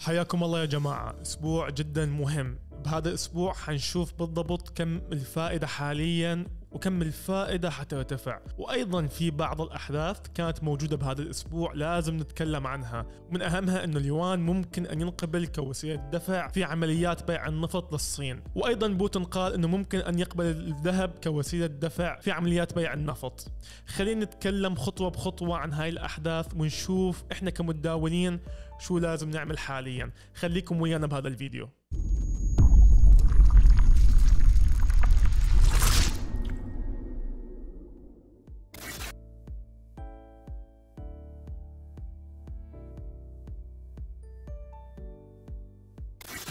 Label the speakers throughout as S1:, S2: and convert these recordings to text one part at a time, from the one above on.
S1: حياكم الله يا جماعة. أسبوع جدا مهم. بهذا الأسبوع حنشوف بالضبط كم الفائدة حاليا وكم الفائدة حترتفع. وأيضا في بعض الأحداث كانت موجودة بهذا الأسبوع لازم نتكلم عنها. ومن أهمها أن اليوان ممكن أن ينقبل كوسيلة دفع في عمليات بيع النفط للصين. وأيضا بوتين قال أنه ممكن أن يقبل الذهب كوسيلة دفع في عمليات بيع النفط. خلينا نتكلم خطوة بخطوة عن هاي الأحداث ونشوف إحنا كمتداولين شو لازم نعمل حاليا. خليكم ويانا بهذا الفيديو.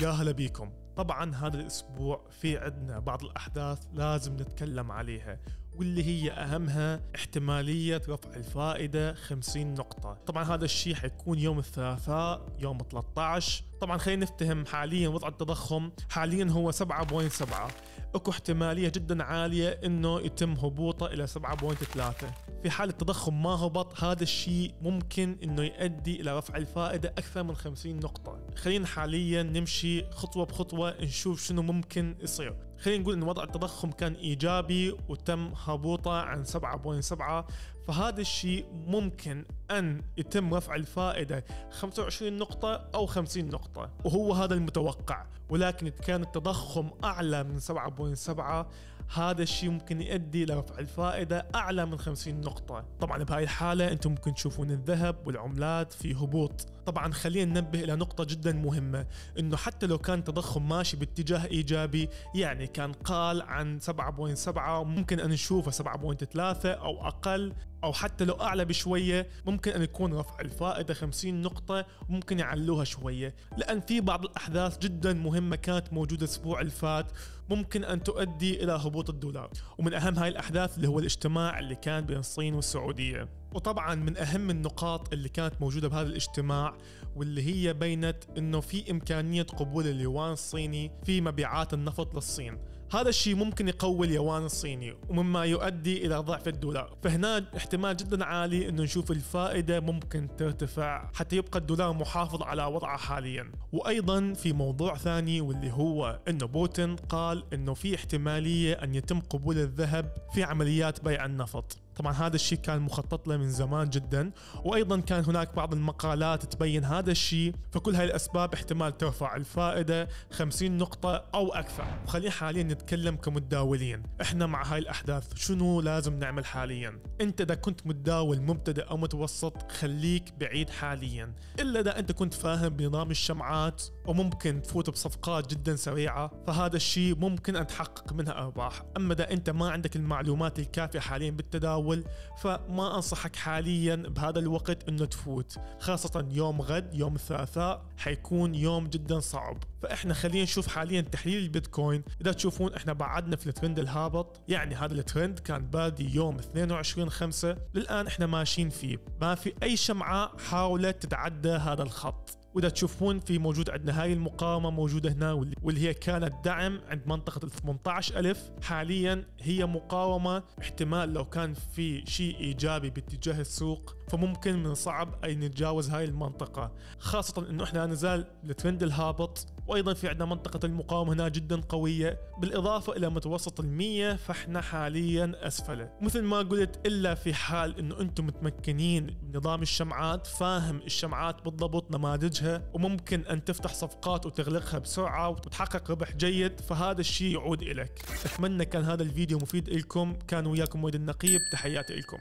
S1: يا هلا بيكم. طبعا هذا الأسبوع في عندنا بعض الأحداث لازم نتكلم عليها واللي هي أهمها احتمالية رفع الفائدة 50 نقطة. طبعا هذا الشيء حيكون يوم الثلاثاء يوم 13 طبعا خلينا نفتهم حاليا وضع التضخم. حاليا هو 7.7 أكو احتمالية جدا عالية إنه يتم هبوطه إلى 7.3 في حال التضخم ما هبط هذا الشيء ممكن إنه يؤدي إلى رفع الفائدة أكثر من 50 نقطة. خلينا حاليا نمشي خطوة بخطوة نشوف شنو ممكن يصير. خلينا نقول ان وضع التضخم كان إيجابي وتم هبوطه عن 7.7 فهذا الشيء ممكن أن يتم رفع الفائدة 25 نقطة أو 50 نقطة وهو هذا المتوقع. ولكن كان التضخم أعلى من 7.7 هذا الشيء ممكن يؤدي لرفع الفائدة أعلى من 50 نقطة. طبعا بهاي الحالة أنتم ممكن تشوفون الذهب والعملات في هبوط. طبعا خلينا ننبه إلى نقطة جدا مهمة إنه حتى لو كان التضخم ماشي باتجاه إيجابي يعني كان قال عن 7.7 ممكن أن نشوفه 7.3 أو أقل. أو حتى لو أعلى بشوية ممكن أن يكون رفع الفائدة 50 نقطة وممكن يعلوها شوية. لأن في بعض الأحداث جدا مهمة كانت موجودة الأسبوع اللي فات ممكن أن تؤدي إلى هبوط الدولار. ومن أهم هاي الأحداث اللي هو الاجتماع اللي كان بين الصين والسعودية. وطبعا من أهم النقاط اللي كانت موجودة بهذا الاجتماع واللي هي بينت إنه في إمكانية قبول اليوان الصيني في مبيعات النفط للصين. هذا الشيء ممكن يقوي اليوان الصيني ومما يؤدي إلى ضعف الدولار. فهنا احتمال جدا عالي إنه نشوف الفائدة ممكن ترتفع حتى يبقى الدولار محافظ على وضعه حاليا. وأيضا في موضوع ثاني واللي هو إنه بوتين قال إنه في احتمالية أن يتم قبول الذهب في عمليات بيع النفط. طبعا هذا الشيء كان مخطط له من زمان جدا وأيضا كان هناك بعض المقالات تبين هذا الشيء فكل هاي الأسباب احتمال ترفع الفائدة 50 نقطة أو أكثر. وخلينا حاليا نتكلم كمتداولين. إحنا مع هاي الأحداث شنو لازم نعمل حاليا؟ أنت إذا كنت متداول مبتدئ أو متوسط خليك بعيد حاليا. إلا إذا أنت كنت فاهم بنظام الشمعات وممكن تفوت بصفقات جدا سريعة فهذا الشيء ممكن أن تحقق منها أرباح. أما إذا أنت ما عندك المعلومات الكافية حاليا بالتداول الأول فما أنصحك حاليا بهذا الوقت إنه تفوت خاصة يوم غد يوم الثلاثاء حيكون يوم جدا صعب. فإحنا خلينا نشوف حاليا تحليل البيتكوين. إذا تشوفون إحنا بعدنا في الترند الهابط يعني هذا الترند كان بادي يوم 22 5 للآن إحنا ماشيين فيه. ما في أي شمعة حاولت تتعدى هذا الخط. وإذا تشوفون في موجود عندنا هاي المقاومة موجودة هنا واللي هي كانت دعم عند منطقة ال 18000 حاليا هي مقاومة احتمال لو كان في شيء إيجابي باتجاه السوق فممكن من صعب أن نتجاوز هاي المنطقة خاصة أنه إحنا نزال الترند الهابط وأيضا في عندنا منطقة المقاومة هنا جدا قوية بالإضافة إلى متوسط المية فإحنا حاليا أسفلة. مثل ما قلت إلا في حال أنه أنتم متمكنين بنظام الشمعات فاهم الشمعات بالضبط نماذجها وممكن أن تفتح صفقات وتغلقها بسرعة وتحقق ربح جيد فهذا الشيء يعود إليك. أتمنى كان هذا الفيديو مفيد لكم كان وياكم ويد النقيب تحياتي لكم.